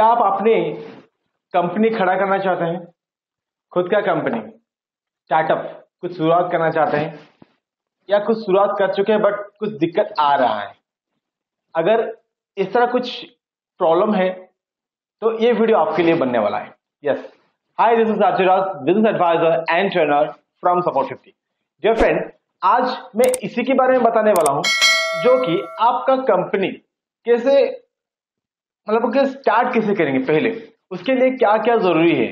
क्या आप अपने कंपनी खड़ा करना चाहते हैं? खुद का कंपनी? स्टार्टअप? कुछ शुरुआत करना चाहते हैं? या कुछ शुरुआत कर चुके हैं बट कुछ दिक्कत आ रहा है? अगर इस तरह कुछ प्रॉब्लम है तो ये वीडियो आपके लिए बनने वाला है। Yes hi this is Achiraj business adviser and trainer from support fifty dear friend आज मैं इसी के बारे में बताने वाला हूँ, जो कि आपका कंपनी कैसे मतलब कि स्टार्ट कैसे करेंगे? पहले। उसके लिए क्या क्या ज़रूरी है?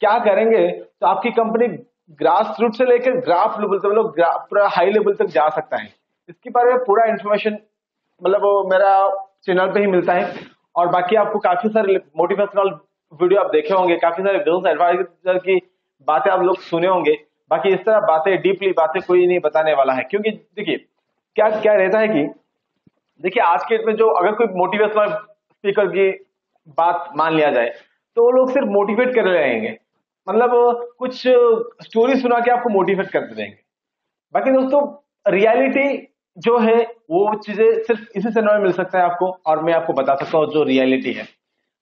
क्या करेंगे? तो आपकी कंपनी ग्रास रूट से लेकर ग्राफ लेवल तक मतलब पूरा हाई लेवल तक जा सकता है। इसके बारे में पूरा इंफॉर्मेशन मतलब मेरा चैनल पे ही मिलता है। और बाकी आपको काफ़ी सारे मोटिवेशनल वीडियो आप देखे होंगे, काफ़ी सारे बिज़नेस एडवाइजर की बातें आप लोग सुने होंगे। बाकी इस तरह बातें डीपली बातें कोई नहीं बताने वाला है। क्योंकि देखिए, क्या क्या रहता है कि, देखिए आज के डेट में जो अगर कोई मोटिवेशनल स्पीकर की बात मान लिया जाए तो वो लोग सिर्फ़ मोटिवेट कर रहेंगे मतलब कुछ स्टोरी सुना के आपको मोटिवेट करते रहेंगे बाकी दोस्तों रियलिटी जो है, वो चीज़ें सिर्फ़ इसी चैनल में मिल सकता है आपको और मैं आपको बता सकता हूँ जो रियलिटी है।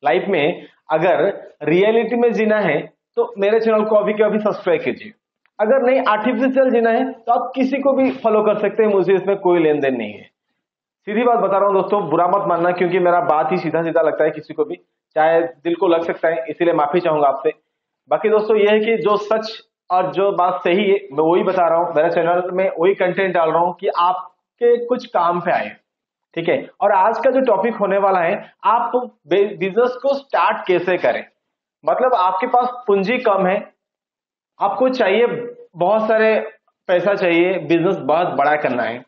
लाइफ में अगर रियलिटी में जीना है तो मेरे चैनल को अभी के अभी सब्सक्राइब कीजिए। अगर नहीं आर्टिफिशियल जीना है तो आप किसी को भी फॉलो कर सकते हैं, मुझे इसमें कोई लेन देन नहीं है। सीधी बात बता रहा हूँ दोस्तों, बुरा मत मानना, क्योंकि मेरा बात ही सीधा सीधा लगता है किसी को भी। चाहे दिल को लग सकता है, इसीलिए माफ़ी चाहूँगा आपसे। बाकी दोस्तों, ये है कि जो सच और जो बात सही है, मैं वही बता रहा हूँ। मेरे चैनल में वही कंटेंट डाल रहा हूँ कि आपके कुछ काम पे आए। ठीक है? और आज का जो टॉपिक होने वाला है, आप बिज़नेस को स्टार्ट कैसे करें? मतलब आपके पास पूंजी कम है, आपको चाहिए बहुत सारे पैसा चाहिए बिज़नेस बहुत बड़ा करना है।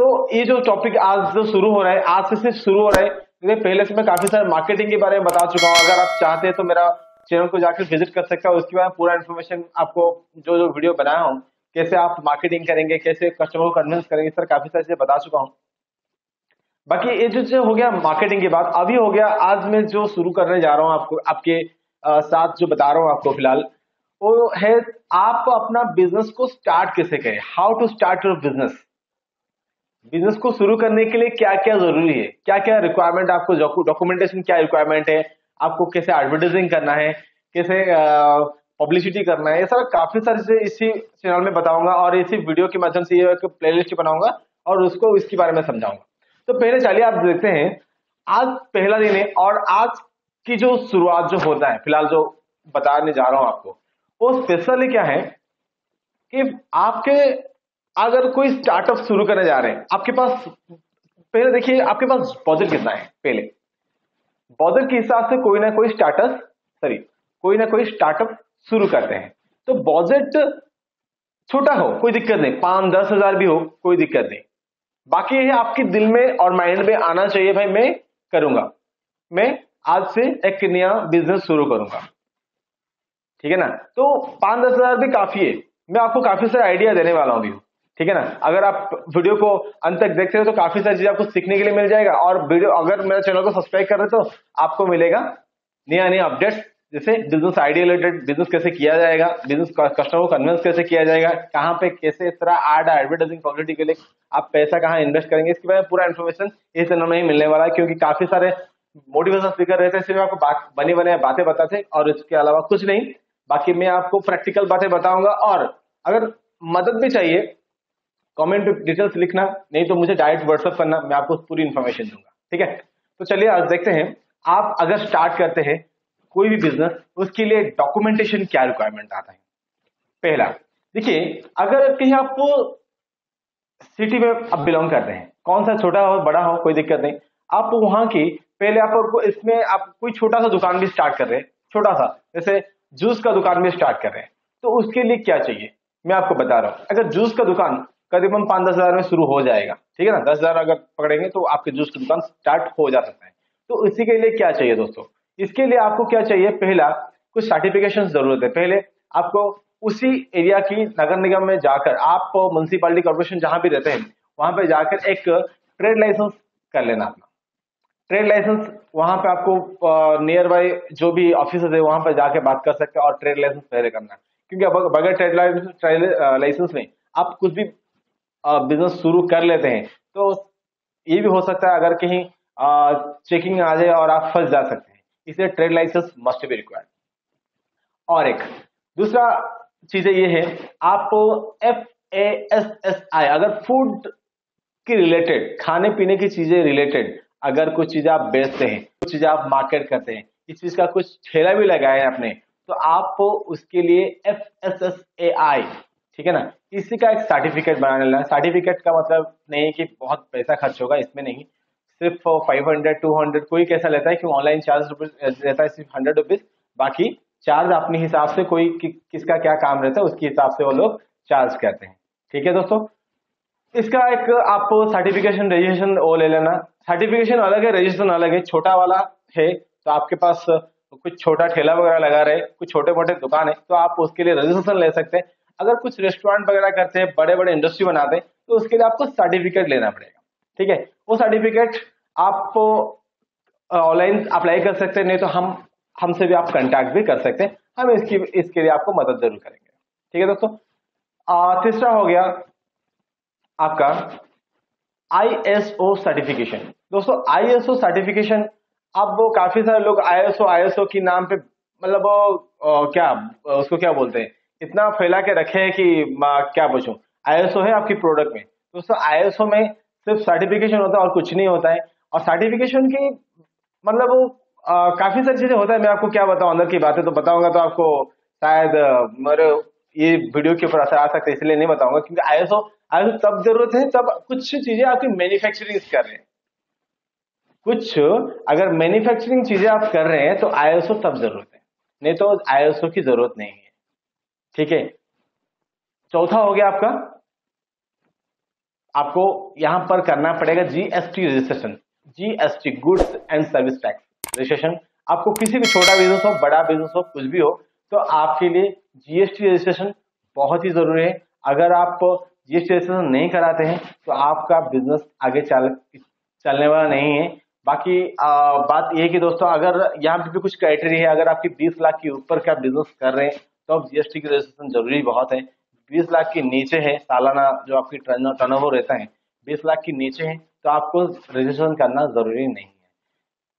तो ये जो टॉपिक आज जो शुरू हो रहा है, आज से सिर्फ़ शुरू हो रहा है पहले से मैं काफ़ी सारे मार्केटिंग के बारे में बता चुका हूँ। अगर आप चाहते हैं तो मेरा चैनल को जाकर विज़िट कर सकते हो। उसके बाद पूरा इन्फॉर्मेशन आपको जो जो वीडियो बनाया हूँ, कैसे आप मार्केटिंग करेंगे, कैसे कस्टमर को कन्विंस करेंगे, सर, काफ़ी सारी चीज़ें बता चुका हूँ। बाकी ये जो हो गया मार्केटिंग की बात अभी हो गया, आज मैं जो शुरू करने जा रहा हूँ आपको, आपके साथ जो बता रहा हूँ आपको फ़िलहाल, वो है आप अपना बिज़नेस को स्टार्ट कैसे करें? How to start your business business को शुरू करने के लिए क्या क्या ज़रूरी है? क्या क्या रिक्वायरमेंट आपको डॉक्यूमेंटेशन क्या रिक्वायरमेंट है? आपको कैसे एडवर्टाइजिंग करना है? कैसे पब्लिसिटी करना है? ये सब काफ़ी सारी चीज़ें इसी चैनल में बताऊँगा और इसी वीडियो के माध्यम से ये एक प्लेलिस्ट बनाऊँगा और उसको इसके बारे में समझाऊँगा। तो पहले चलिए आप देखते हैं, आज पहला दिन है और आज की जो शुरुआत जो होता है, फ़िलहाल जो बताने जा रहा हूँ आपको, वो स्पेशली क्या है कि आपके अगर कोई स्टार्टअप शुरू करने जा रहे हैं, आपके पास, पहले देखिए, आपके पास बजट कितना है, पहले। बजट के हिसाब से कोई ना कोई स्टार्टअप सॉरी कोई ना कोई स्टार्टअप शुरू करते हैं। तो बजट छोटा हो, कोई दिक्कत नहीं, पाँच, दस हज़ार भी हो, कोई दिक्कत नहीं। बाकी है आपके दिल में और माइंड में आना चाहिए, भाई, मैं करूँगा। मैं आज से एक नया बिज़नेस शुरू करूँगा। ठीक है ना? तो पाँच, दस हज़ार भी काफ़ी है। मैं आपको काफ़ी सारे आइडिया देने वाला हूँ ठीक है ना? अगर आप वीडियो को अंत तक देखते हो तो काफ़ी सारी चीज़ें आपको सीखने के लिए मिल जाएगा। और वीडियो अगर मेरे चैनल को सब्सक्राइब कर रहे तो आपको मिलेगा नया नया अपडेट जैसे बिज़नेस आइडिया रिलेटेड बिज़नेस कैसे किया जाएगा बिज़नेस कस्टमर को कन्विंस कैसे किया जाएगा, कहाँ पे कैसे इस तरह एड एडवर्टाइजिंग पब्लिसिटी के लिए आप पैसा कहाँ इन्वेस्ट करेंगे, इसके बारे में पूरा इन्फॉर्मेशन इस चैनल में ही मिलने वाला है, क्योंकि काफ़ी सारे मोटिवेशन स्पीकर रहते हैं सिर्फ़ आपको बात, बनी, बने बातें बताते हैं, और इसके अलावा कुछ नहीं। बाकी मैं आपको प्रैक्टिकल बातें बताऊँगा, और अगर मदद भी चाहिए कमेंट डिटेल्स लिखना, नहीं तो मुझे डायरेक्ट व्हाट्सअप करना, मैं आपको पूरी इन्फॉर्मेशन दूँगा। ठीक है? तो चलिए, आज देखते हैं, आप अगर स्टार्ट करते हैं कोई भी बिज़नेस उसके लिए डॉक्यूमेंटेशन क्या रिक्वायरमेंट आता है? पहला, देखिए, अगर कहीं आप सिटी में आप बिलोंग करते हैं, कौन सा छोटा हो, बड़ा हो, कोई दिक्कत नहीं। आप वहाँ की, पहले आप इसमें आप कोई छोटा सा दुकान भी स्टार्ट कर रहे हैं, छोटा सा, जैसे जूस का दुकान भी स्टार्ट कर रहे हैं तो उसके लिए क्या चाहिए? मैं आपको बता रहा हूँ, अगर जूस का दुकान करीबन पाँच दस हज़ार में शुरू हो जाएगा। ठीक है ना? दस हज़ार अगर पकड़ेंगे तो आपके जूस की दुकान स्टार्ट हो जा सकता है। तो इसी के लिए क्या चाहिए दोस्तों? इसके लिए आपको क्या चाहिए? पहला, कुछ सर्टिफिकेशन ज़रूरत है। पहले, आपको उसी एरिया की नगर निगम में जाकर, आप म्यूनसिपालिटी कॉर्पोरेशन जहाँ भी रहते हैं, वहाँ पर जाकर एक ट्रेड लाइसेंस कर लेना अपना। ट्रेड लाइसेंस वहाँ पे आपको नियर बाय जो भी ऑफ़िस है, वहाँ पर जाके बात कर सकते हैं और ट्रेड लाइसेंस पहले करना। क्योंकि बगैर ट्रेड लाइसेंस में आप कुछ भी बिज़नेस शुरू कर लेते हैं। तो ये भी हो सकता है अगर कहीं चेकिंग आ जाए और आप फंस जा सकते हैं। इसलिए trade license must be required और एक, दूसरा चीज़ें ये है, आप F A S S I अगर फ़ूड की रिलेटेड खाने पीने की चीज़ें रिलेटेड अगर कुछ चीज़ें आप बेचते हैं, कुछ चीज़ें आप मार्केट करते हैं, इस चीज़ का कुछ ठेला भी लगाए हैं आपने तो आप उसके लिए F S S A I ठीक है ना? इसी का एक सर्टिफिकेट बनाने लेना सर्टिफिकेट का मतलब नहीं कि बहुत पैसा खर्च होगा इसमें नहीं। सिर्फ़ फाइव हंड्रेड टू हंड्रेड कोई कैसा लेता है कि ऑनलाइन चार्ज रुपीज़ रहता है सिर्फ़ हंड्रेड रुपीज़ बाकी चार्ज अपने हिसाब से कोई कि, किसका क्या काम रहता है उसके हिसाब से वो लोग चार्ज करते हैं। ठीक है दोस्तों? इसका एक आप सर्टिफिकेशन रजिस्ट्रेशन वो ले लेना। सर्टिफिकेशन अलग है रजिस्ट्रेशन अलग है। छोटा वाला है तो आपके पास कुछ छोटा ठेला वगैरह लगा रहे कुछ छोटे मोटे दुकान है तो आप उसके लिए रजिस्ट्रेशन ले सकते हैं। अगर कुछ रेस्टोरेंट वगैरह करते हैं बड़े बड़े इंडस्ट्री बनाते हैं तो उसके लिए आपको सर्टिफिकेट लेना पड़ेगा। ठीक है? वो सर्टिफिकेट आप ऑनलाइन अप्लाई कर सकते हैं, नहीं तो हम, हमसे भी आप कंटेक्ट भी कर सकते हैं। हम इसकी, इसके लिए आपको मदद ज़रूर करेंगे। ठीक है दोस्तों? तीसरा हो गया आपका आईएसओ सर्टिफिकेशन दोस्तों आईएसओ सर्टिफिकेशन अब वो काफ़ी सारे लोग आईएसओ आईएसओ की नाम पे मतलब वो क्या, उसको क्या बोलते हैं? इतना फैला के रखे हैं कि क्या पूछूँ? आईएसओ है आपकी प्रोडक्ट में। दोस्तों आईएसओ में सिर्फ़ सर्टिफिकेशन होता है और कुछ नहीं होता है। और सर्टिफिकेशन की मतलब वो काफ़ी सारी चीज़ें होता है। मैं आपको क्या बताऊँ? अंदर की बातें तो बताऊँगा तो आपको शायद, मेरे, ये वीडियो के ऊपर असर आ सकता है, इसलिए नहीं बताऊँगा। क्योंकि आईएसओ आईएसओ तब ज़रूरत है तब कुछ चीज़ें आपकी मैन्युफैक्चरिंग कर रहे हैं। कुछ, अगर मैन्युफैक्चरिंग चीज़ें आप कर रहे हैं तो आईएसओ तब ज़रूरत है। नहीं तो आईएसओ की ज़रूरत नहीं है। ठीक है? चौथा हो गया आपका। आपको यहाँ पर करना पड़ेगा GST registration GST goods and service tax registration आपको किसी भी छोटा बिज़नेस हो बड़ा बिज़नेस हो कुछ भी हो तो आपके लिए जीएसटी रजिस्ट्रेशन बहुत ही ज़रूरी है। अगर आप जीएसटी रजिस्ट्रेशन नहीं कराते हैं तो आपका बिज़नेस आगे चल चलने वाला नहीं है। बाकी आ, बात यह कि दोस्तों अगर यहाँ पे भी कुछ क्राइटेरिया है अगर आपकी 20 लाख के ऊपर का बिज़नेस कर रहे हैं तो अब जीएसटी की रजिस्ट्रेशन ज़रूरी बहुत है। 20 लाख के नीचे है सालाना जो आपकी टर्न ओवर रहता है 20 लाख के नीचे है तो आपको रजिस्ट्रेशन करना ज़रूरी नहीं है।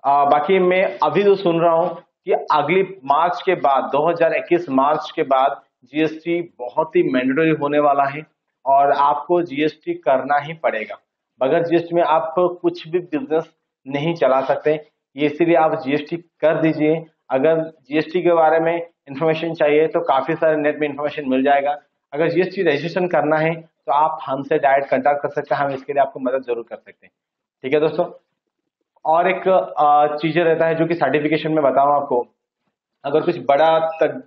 आ, बाकी मैं अभी जो सुन रहा हूँ कि अगली मार्च के बाद 2021 मार्च के बाद जीएसटी बहुत ही मैंडेटरी होने वाला है और आपको जीएसटी करना ही पड़ेगा। बगैर जीएसटी में आप कुछ भी बिज़नेस नहीं चला सकते। इसीलिए आप जीएसटी कर दीजिए। अगर जीएसटी के बारे में इंफॉर्मेशन चाहिए तो काफ़ी सारे नेट में इंफॉर्मेशन मिल जाएगा। अगर जीएसटी रजिस्ट्रेशन करना है तो आप हमसे डायरेक्ट कंटेक्ट कर सकते हैं, हम इसके लिए आपको मदद ज़रूर कर सकते हैं। ठीक है दोस्तों? और एक चीज़ें रहता है जो कि सर्टिफिकेशन में बताऊँ आपको। अगर कुछ बड़ा तक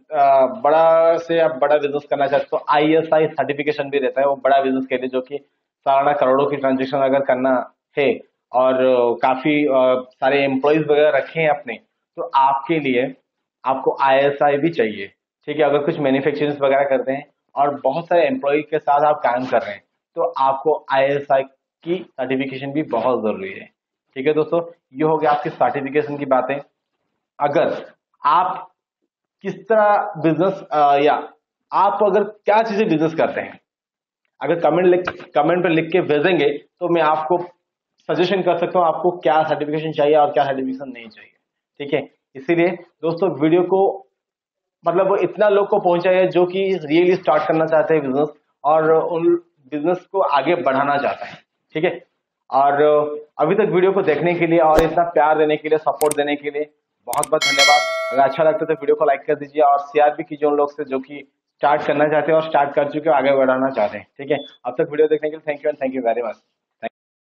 बड़ा से आप बड़ा बिज़नेस करना चाहते तो आईएसआई सर्टिफिकेशन भी रहता है, वो बड़ा बिज़नेस के लिए, जो कि सालाना करोड़ों की ट्रांजेक्शन अगर करना है, और काफ़ी सारे एम्प्लॉयज़ वगैरह रखे हैं अपने तो आपके लिए आपको आईएसआई भी चाहिए। ठीक है, अगर कुछ मैन्युफैक्चरिंग वगैरह करते हैं और बहुत सारे एम्प्लॉय के साथ आप काम कर रहे हैं तो आपको आईएसआई की सर्टिफिकेशन भी बहुत ज़रूरी है। ठीक है दोस्तों, ये हो गया आपकी सर्टिफिकेशन की बातें। अगर आप किस तरह बिज़नेस या आप अगर क्या चीज़ें बिज़नेस करते हैं, अगर कमेंट कमेंट पर लिख के भेजेंगे तो मैं आपको सजेशन कर सकता हूँ आपको क्या सर्टिफिकेशन चाहिए और क्या सर्टिफिकेशन नहीं चाहिए। ठीक है इसीलिए दोस्तों, वीडियो को मतलब वो इतना लोग को पहुँचाए जो कि रियली स्टार्ट करना चाहते हैं बिज़नेस और उन बिज़नेस को आगे बढ़ाना चाहता है, ठीक है? और अभी तक वीडियो को देखने के लिए और इतना प्यार देने के लिए सपोर्ट देने के लिए बहुत बहुत धन्यवाद। अगर अच्छा लगता है तो वीडियो को लाइक कर दीजिए और शेयर भी कीजिए उन लोग से जो कि स्टार्ट करना चाहते हैं और स्टार्ट कर चुके आगे बढ़ाना चाहते हैं, ठीक है? अब तक वीडियो देखने के लिए thank you and thank you very much